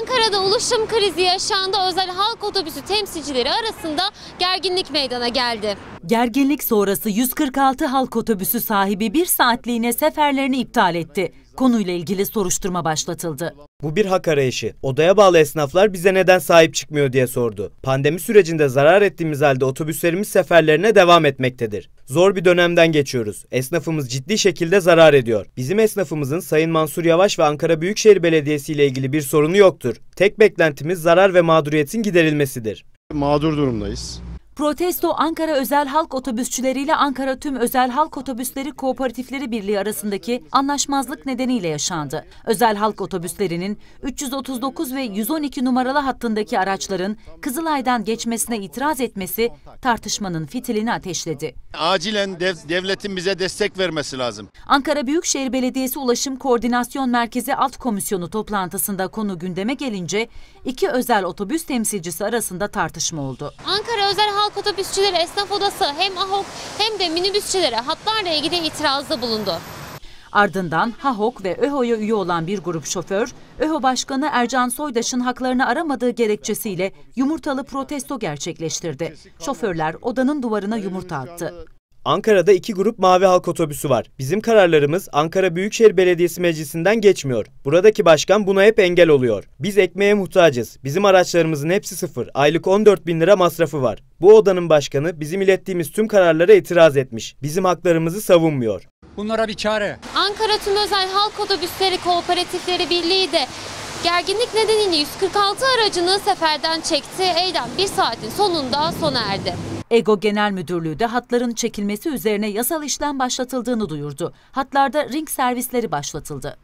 Ankara'da ulaşım krizi yaşandı. Özel halk otobüsü temsilcileri arasında gerginlik meydana geldi. Gerginlik sonrası 146 halk otobüsü sahibi bir saatliğine seferlerini iptal etti. Konuyla ilgili soruşturma başlatıldı. Bu bir hak arayışı. Odaya bağlı esnaflar bize neden sahip çıkmıyor diye sordu. Pandemi sürecinde zarar ettiğimiz halde otobüslerimiz seferlerine devam etmektedir. Zor bir dönemden geçiyoruz. Esnafımız ciddi şekilde zarar ediyor. Bizim esnafımızın Sayın Mansur Yavaş ve Ankara Büyükşehir Belediyesi ile ilgili bir sorunu yoktur. Tek beklentimiz zarar ve mağduriyetin giderilmesidir. Mağdur durumdayız. Protesto Ankara Özel Halk Otobüsçüleri ile Ankara Tüm Özel Halk Otobüsleri Kooperatifleri Birliği arasındaki anlaşmazlık nedeniyle yaşandı. Özel halk otobüslerinin 339 ve 112 numaralı hattındaki araçların Kızılay'dan geçmesine itiraz etmesi tartışmanın fitilini ateşledi. Acilen dev- devletin bize destek vermesi lazım. Ankara Büyükşehir Belediyesi Ulaşım Koordinasyon Merkezi Alt Komisyonu toplantısında konu gündeme gelince iki özel otobüs temsilcisi arasında tartışma oldu. Ankara Özel Halk Otobüsçüleri Esnaf Odası hem AHOK hem de minibüsçülere hatlarla ilgili itirazda bulundu. Ardından HAHOK ve ÖHO'ya üye olan bir grup şoför, ÖHO Başkanı Ercan Soydaş'ın haklarını aramadığı gerekçesiyle yumurtalı protesto gerçekleştirdi. Şoförler odanın duvarına yumurta attı. Ankara'da iki grup mavi halk otobüsü var. Bizim kararlarımız Ankara Büyükşehir Belediyesi Meclisi'nden geçmiyor. Buradaki başkan buna hep engel oluyor. Biz ekmeğe muhtacız. Bizim araçlarımızın hepsi sıfır. Aylık 14 bin lira masrafı var. Bu odanın başkanı bizim ilettiğimiz tüm kararlara itiraz etmiş. Bizim haklarımızı savunmuyor. Bunlara bir çare. Ankara Tüm Özel Halk Otobüsleri Kooperatifleri Birliği de gerginlik nedeniyle 146 aracını seferden çekti. Eylem bir saatin sonunda sona erdi. EGO Genel Müdürlüğü de hatların çekilmesi üzerine yasal işlem başlatıldığını duyurdu. Hatlarda ring servisleri başlatıldı.